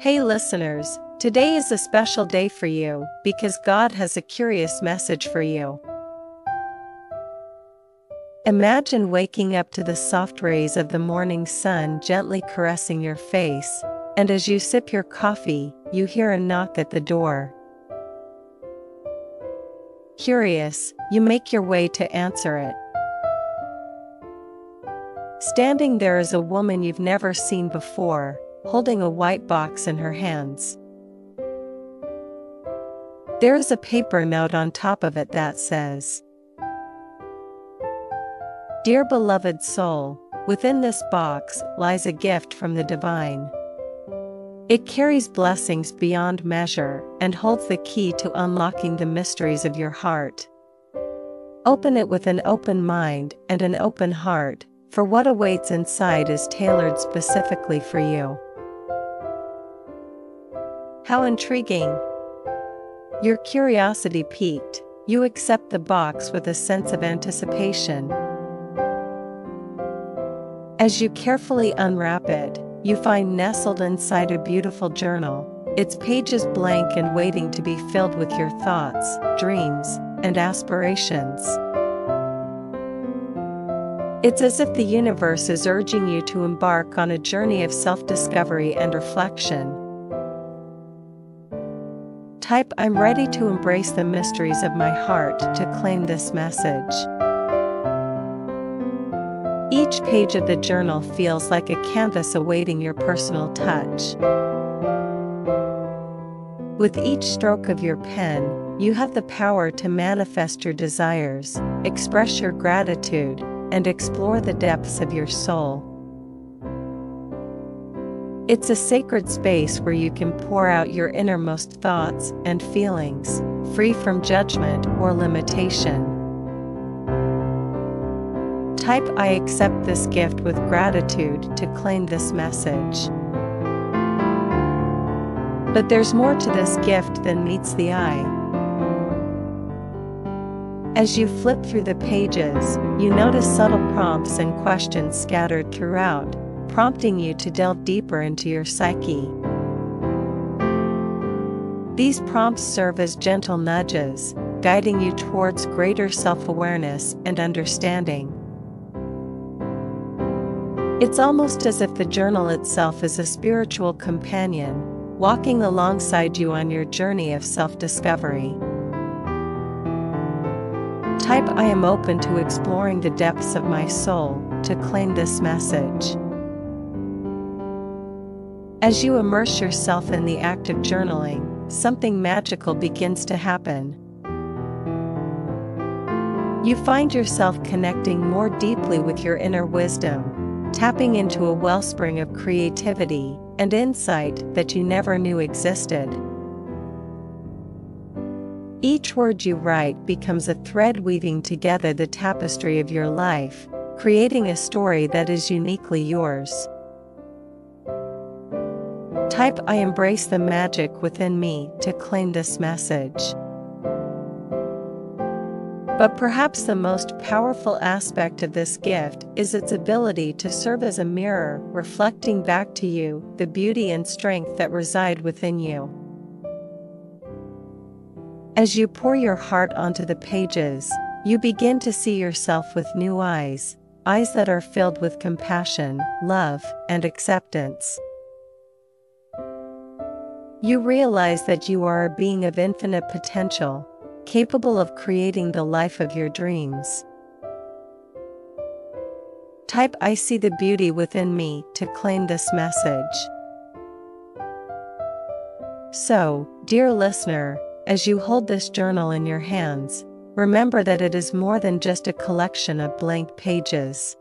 Hey listeners, today is a special day for you because God has a curious message for you. Imagine waking up to the soft rays of the morning sun gently caressing your face, and as you sip your coffee, you hear a knock at the door. Curious, you make your way to answer it. Standing there is a woman you've never seen before, holding a white box in her hands. There is a paper note on top of it that says, Dear beloved soul, within this box lies a gift from the divine. It carries blessings beyond measure and holds the key to unlocking the mysteries of your heart. Open it with an open mind and an open heart, for what awaits inside is tailored specifically for you. How intriguing! Your curiosity piqued, you accept the box with a sense of anticipation. As you carefully unwrap it, you find nestled inside a beautiful journal, its pages blank and waiting to be filled with your thoughts, dreams, and aspirations. It's as if the universe is urging you to embark on a journey of self discovery and reflection. Type I'm ready to embrace the mysteries of my heart to claim this message. Each page of the journal feels like a canvas awaiting your personal touch. With each stroke of your pen, you have the power to manifest your desires, express your gratitude, and explore the depths of your soul. It's a sacred space where you can pour out your innermost thoughts and feelings, free from judgment or limitation. Type I accept this gift with gratitude to claim this message. But there's more to this gift than meets the eye. As you flip through the pages, you notice subtle prompts and questions scattered throughout prompting you to delve deeper into your psyche. These prompts serve as gentle nudges, guiding you towards greater self awareness and understanding. It's almost as if the journal itself is a spiritual companion, walking alongside you on your journey of self discovery. Type I am open to exploring the depths of my soul to claim this message. As you immerse yourself in the act of journaling, something magical begins to happen. You find yourself connecting more deeply with your inner wisdom, tapping into a wellspring of creativity and insight that you never knew existed. Each word you write becomes a thread weaving together the tapestry of your life, creating a story that is uniquely yours. Type I embrace the magic within me to claim this message. But perhaps the most powerful aspect of this gift is its ability to serve as a mirror, reflecting back to you the beauty and strength that reside within you. As you pour your heart onto the pages, you begin to see yourself with new eyes, eyes that are filled with compassion, love, and acceptance. You realize that you are a being of infinite potential, capable of creating the life of your dreams. Type I see the beauty within me to claim this message. So, dear listener, as you hold this journal in your hands, remember that it is more than just a collection of blank pages.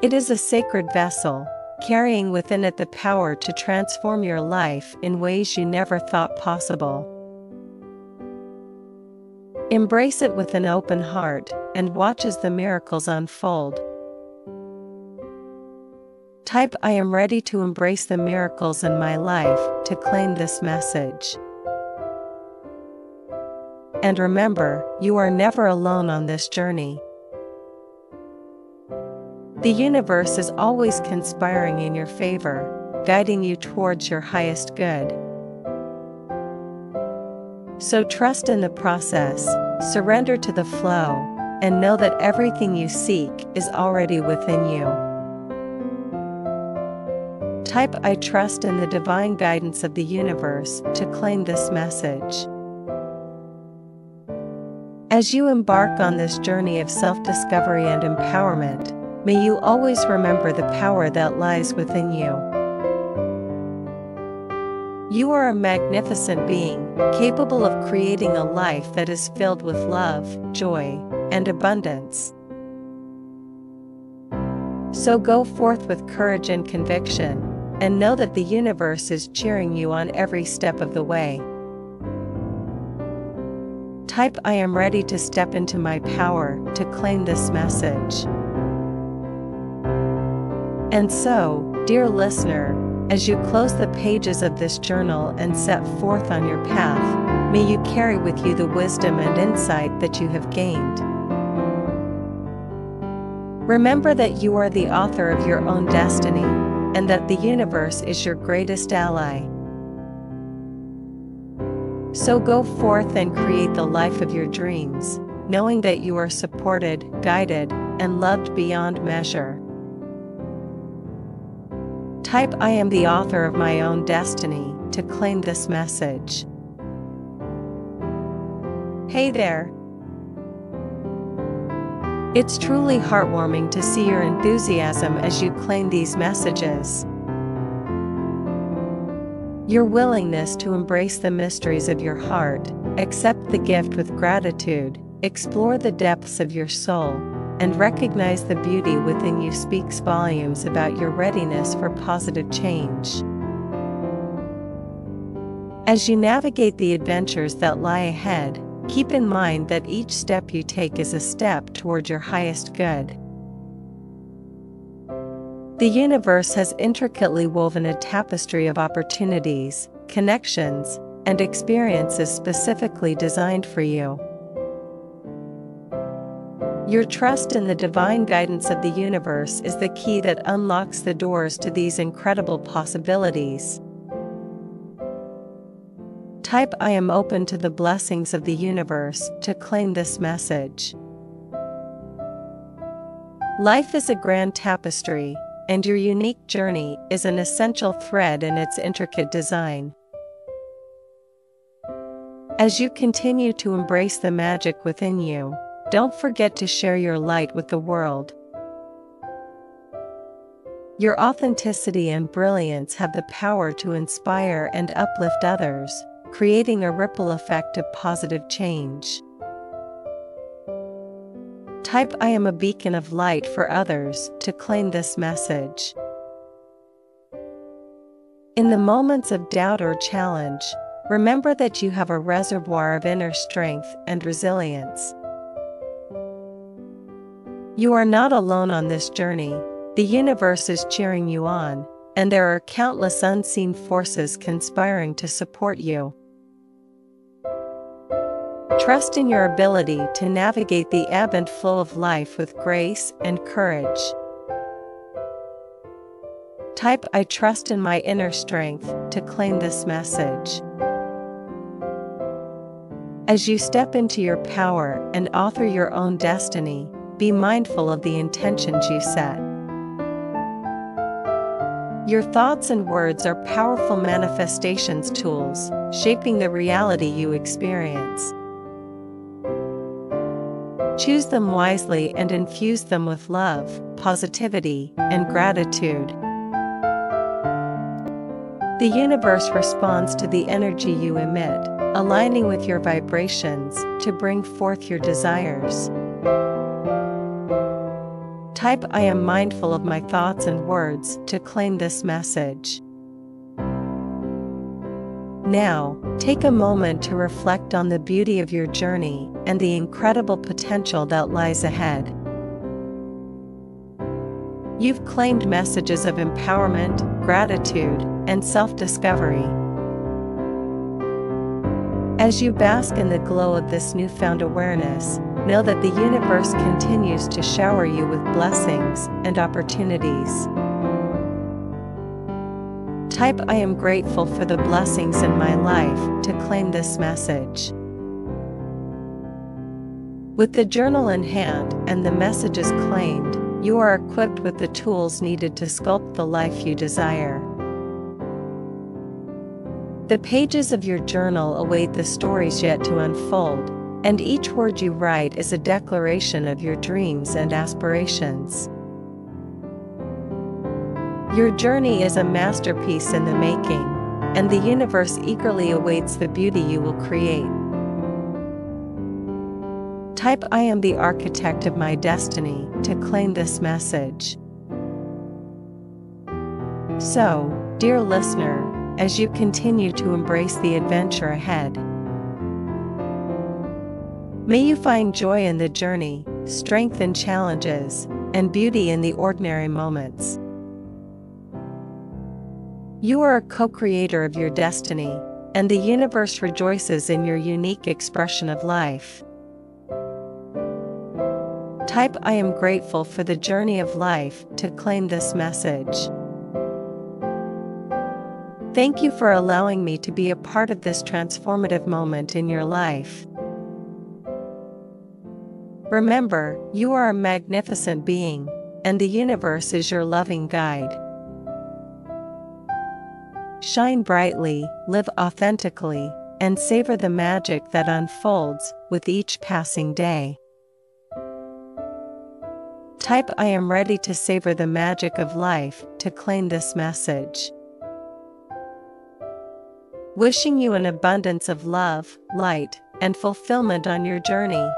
It is a sacred vessel carrying within it the power to transform your life in ways you never thought possible. Embrace it with an open heart and watch as the miracles unfold. Type I am ready to embrace the miracles in my life to claim this message. And remember, you are never alone on this journey. The universe is always conspiring in your favor, guiding you towards your highest good. So trust in the process, surrender to the flow, and know that everything you seek is already within you. Type I trust in the divine guidance of the universe to claim this message. As you embark on this journey of self discovery and empowerment, may you always remember the power that lies within you. You are a magnificent being, capable of creating a life that is filled with love, joy, and abundance. So go forth with courage and conviction, and know that the universe is cheering you on every step of the way. Type I am ready to step into my power to claim this message. And so, dear listener, as you close the pages of this journal and set forth on your path, may you carry with you the wisdom and insight that you have gained. Remember that you are the author of your own destiny, and that the universe is your greatest ally. So go forth and create the life of your dreams, knowing that you are supported, guided, and loved beyond measure. Type I am the author of my own destiny to claim this message. Hey there! It's truly heartwarming to see your enthusiasm as you claim these messages. Your willingness to embrace the mysteries of your heart, accept the gift with gratitude, explore the depths of your soul, and recognize the beauty within you speaks volumes about your readiness for positive change. As you navigate the adventures that lie ahead, keep in mind that each step you take is a step toward your highest good. The universe has intricately woven a tapestry of opportunities, connections, and experiences specifically designed for you. Your trust in the divine guidance of the universe is the key that unlocks the doors to these incredible possibilities. Type I am open to the blessings of the universe to claim this message. Life is a grand tapestry, and your unique journey is an essential thread in its intricate design. As you continue to embrace the magic within you, don't forget to share your light with the world. Your authenticity and brilliance have the power to inspire and uplift others, creating a ripple effect of positive change. Type I am a beacon of light for others to claim this message. In the moments of doubt or challenge, remember that you have a reservoir of inner strength and resilience. You are not alone on this journey, the universe is cheering you on, and there are countless unseen forces conspiring to support you. Trust in your ability to navigate the ebb and flow of life with grace and courage. Type I trust in my inner strength to claim this message. As you step into your power and author your own destiny, be mindful of the intentions you set. Your thoughts and words are powerful manifestations tools, shaping the reality you experience. Choose them wisely and infuse them with love, positivity, and gratitude. The universe responds to the energy you emit, aligning with your vibrations to bring forth your desires. Type I am mindful of my thoughts and words to claim this message. Now, take a moment to reflect on the beauty of your journey and the incredible potential that lies ahead. You've claimed messages of empowerment, gratitude, and self discovery. As you bask in the glow of this newfound awareness, know that the universe continues to shower you with blessings and opportunities. Type I am grateful for the blessings in my life to claim this message. With the journal in hand and the messages claimed, you are equipped with the tools needed to sculpt the life you desire. The pages of your journal await the stories yet to unfold, and each word you write is a declaration of your dreams and aspirations. Your journey is a masterpiece in the making, and the universe eagerly awaits the beauty you will create. Type I am the architect of my destiny to claim this message. So, dear listener, as you continue to embrace the adventure ahead, may you find joy in the journey, strength in challenges, and beauty in the ordinary moments. You are a co creator of your destiny, and the universe rejoices in your unique expression of life. Type I am grateful for the journey of life to claim this message. Thank you for allowing me to be a part of this transformative moment in your life. Remember, you are a magnificent being, and the universe is your loving guide. Shine brightly, live authentically, and savor the magic that unfolds with each passing day. Type I am ready to savor the magic of life to claim this message. Wishing you an abundance of love, light, and fulfillment on your journey.